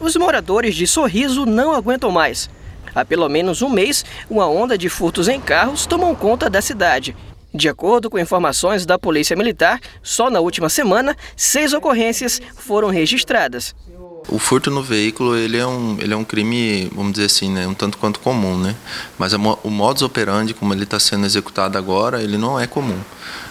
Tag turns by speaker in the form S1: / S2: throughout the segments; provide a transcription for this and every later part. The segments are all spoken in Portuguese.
S1: Os moradores de Sorriso não aguentam mais. Há pelo menos um mês, uma onda de furtos em carros tomam conta da cidade. De acordo com informações da Polícia Militar, só na última semana, seis ocorrências foram registradas.
S2: O furto no veículo ele é um, ele é um crime, vamos dizer assim, né, um tanto quanto comum, né? Mas o modus operandi, como ele está sendo executado agora, ele não é comum.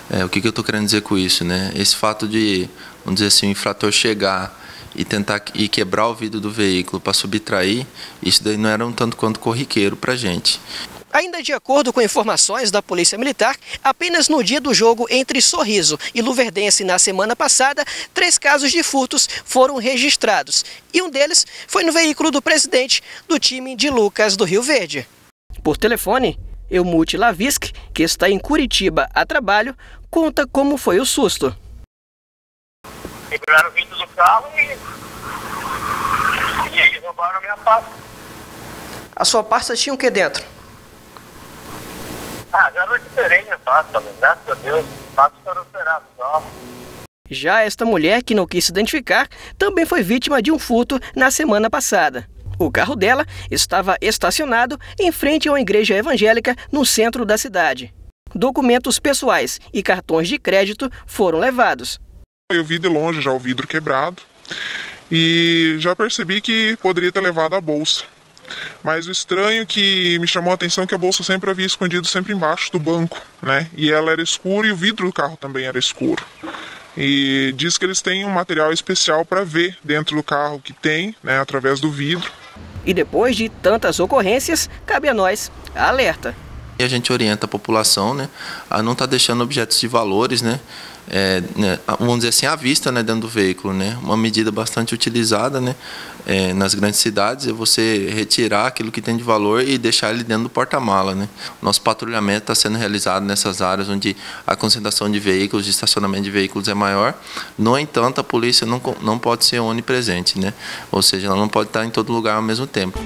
S2: É, o que, que eu estou querendo dizer com isso, né? Esse fato de, vamos dizer assim, o infrator chegar e tentar e quebrar o vidro do veículo para subtrair, isso daí não era um tanto quanto corriqueiro para gente.
S1: Ainda de acordo com informações da Polícia Militar, apenas no dia do jogo entre Sorriso e Luverdense na semana passada, três casos de furtos foram registrados. E um deles foi no veículo do presidente do time de Lucas do Rio Verde. Por telefone, Elmute Lavisque, que está em Curitiba a trabalho, conta como foi o susto.
S3: Pegaram vindo do carro e, e aí roubaram a minha pasta.
S1: A sua pasta tinha o que dentro?
S3: Ah, já não esperei minha pasta, graças a Deus. Pasta foram operados só.
S1: Já esta mulher, que não quis se identificar, também foi vítima de um furto na semana passada. O carro dela estava estacionado em frente a uma igreja evangélica no centro da cidade. Documentos pessoais e cartões de crédito foram levados.
S4: Eu vi de longe já o vidro quebrado e já percebi que poderia ter levado a bolsa. Mas o estranho que me chamou a atenção é que a bolsa sempre havia escondido sempre embaixo do banco, né? E ela era escura e o vidro do carro também era escuro. E diz que eles têm um material especial para ver dentro do carro que tem, né, através do vidro.
S1: E depois de tantas ocorrências, cabe a nós a alerta.
S2: E a gente orienta a população né, a não estar tá deixando objetos de valores, né, é, né, vamos dizer assim, à vista né, dentro do veículo. Né? Uma medida bastante utilizada né, é, nas grandes cidades é você retirar aquilo que tem de valor e deixar ele dentro do porta-mala. Né? Nosso patrulhamento está sendo realizado nessas áreas onde a concentração de veículos, de estacionamento de veículos é maior. No entanto, a polícia não, não pode ser onipresente, né? ou seja, ela não pode estar em todo lugar ao mesmo tempo.